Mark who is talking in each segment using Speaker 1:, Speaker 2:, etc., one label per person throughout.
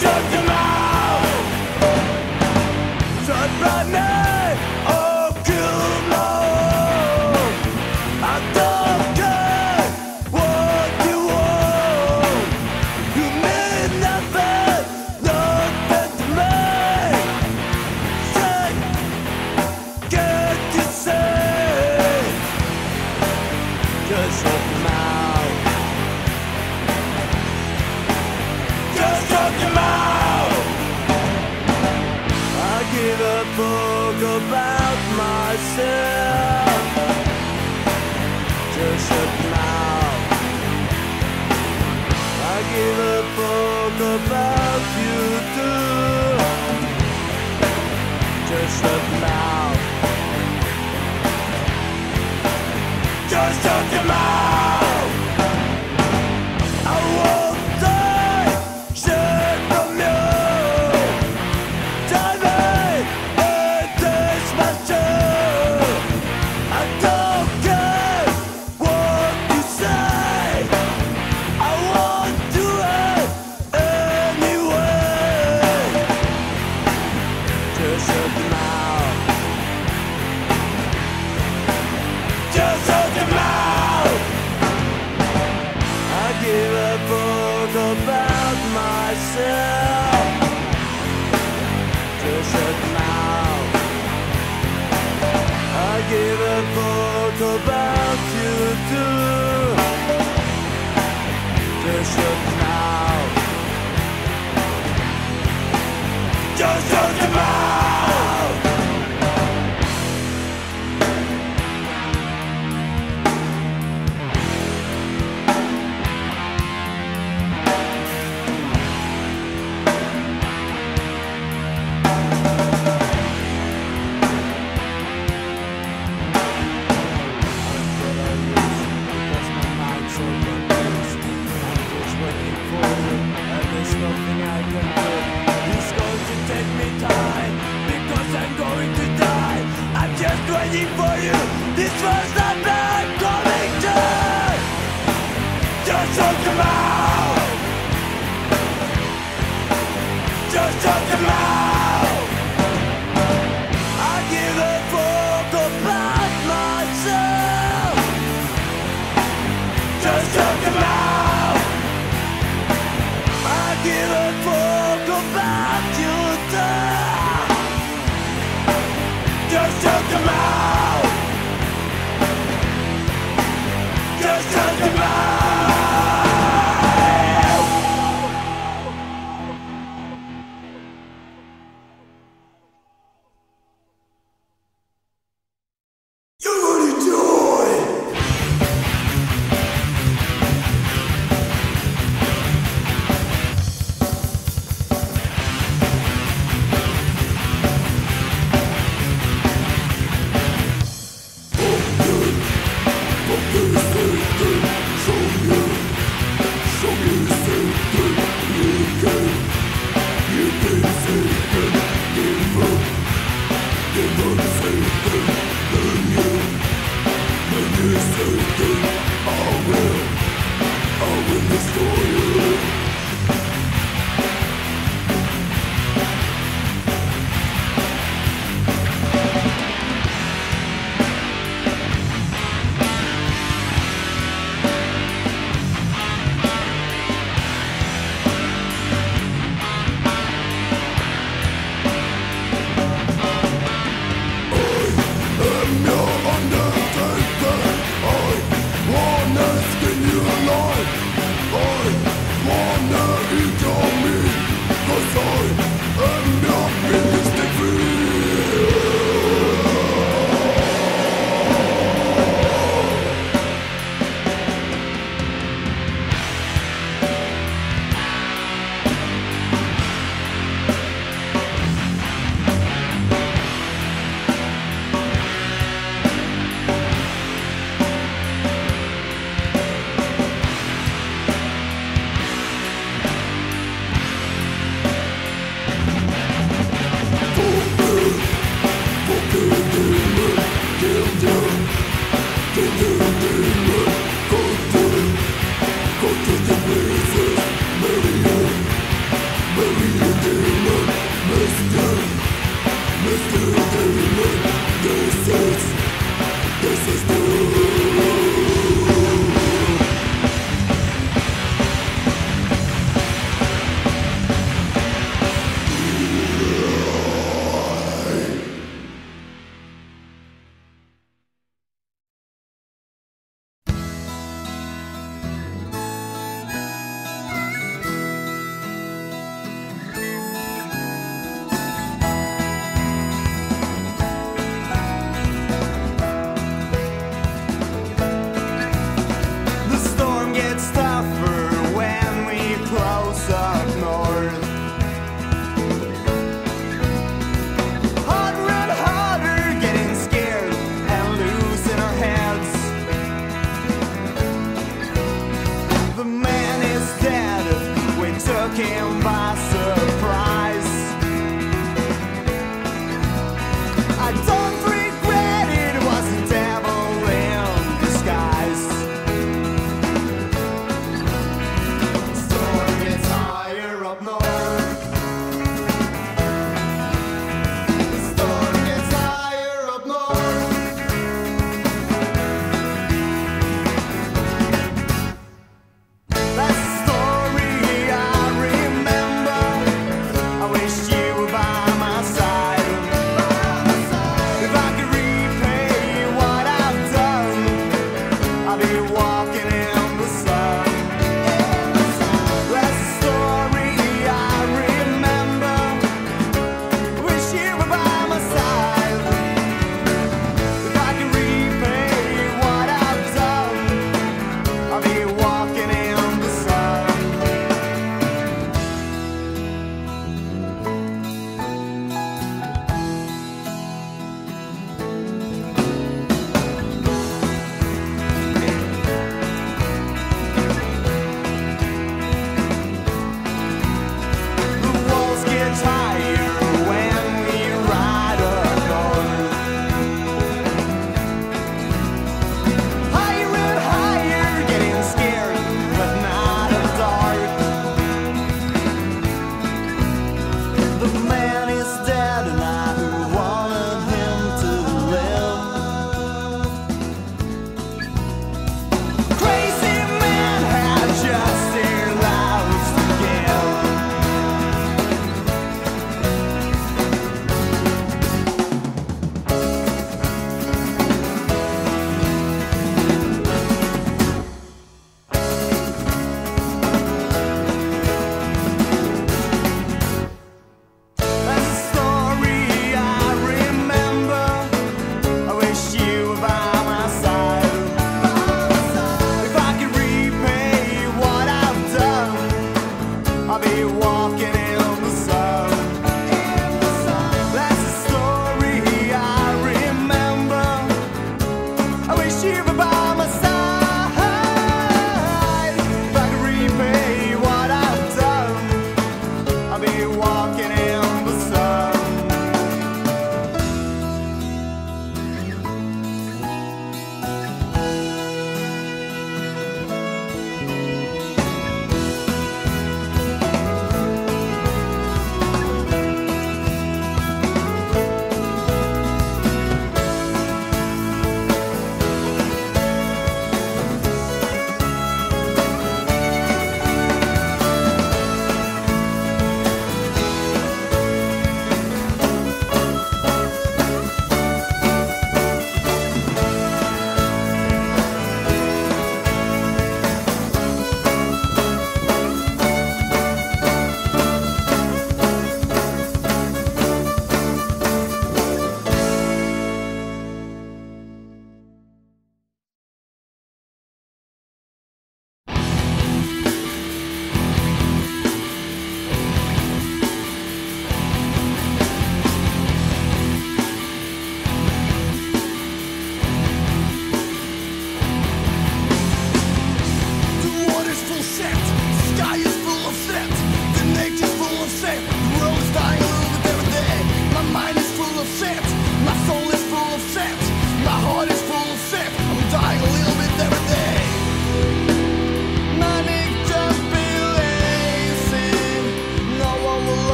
Speaker 1: judgment.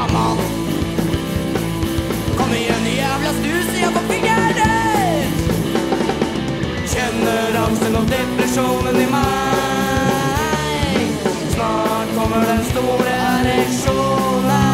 Speaker 1: gammel. Kom igjen,
Speaker 2: jævla snus, jeg får fingeren Kjenner angsten og depresjonen i meg. Snart kommer den store ereksjonen.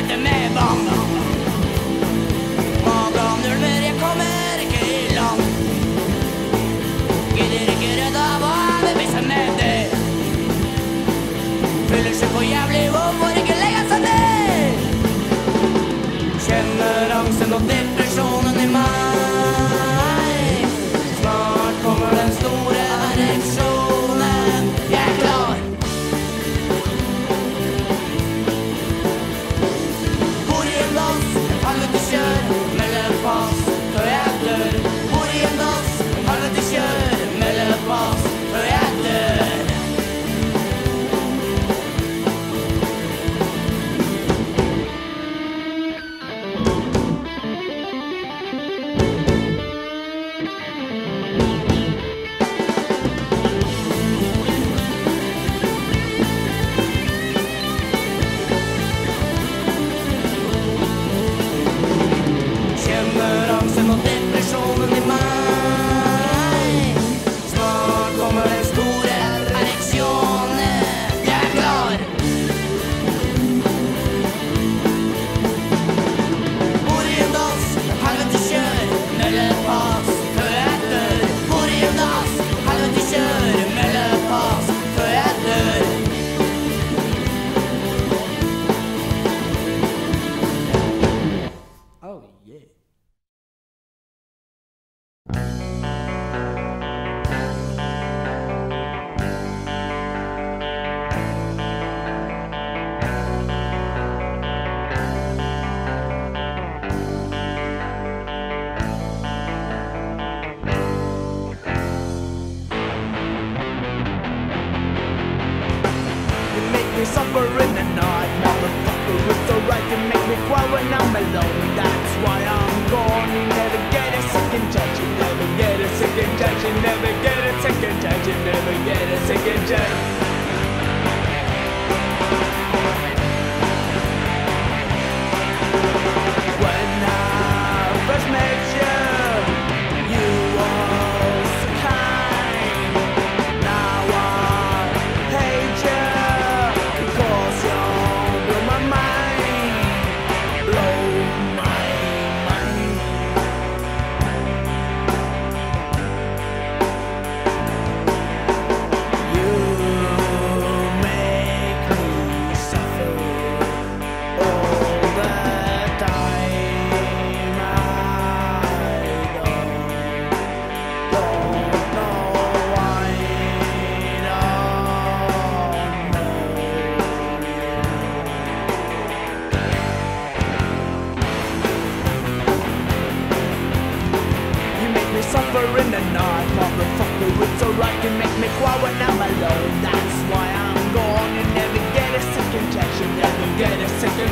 Speaker 2: Bøtte med vann. Ulmer, jeg kommer ikke i land. Gidder ikke redde av hva vil vise med det. Føler seg for jævlig får ikke legge seg ned. Kjenner angsten og depresjonen can make me cry when I'm alone. That's why I'm gone. You never get a second chance.
Speaker 1: You never get a second chance. You never get a second chance. You never get a second chance.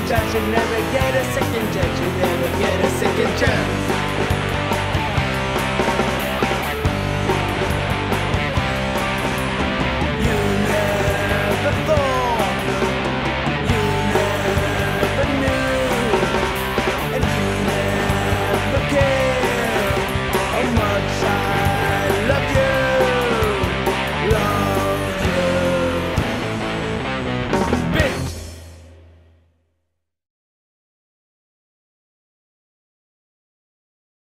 Speaker 1: judge, you never get a second judge, you never get a second judge.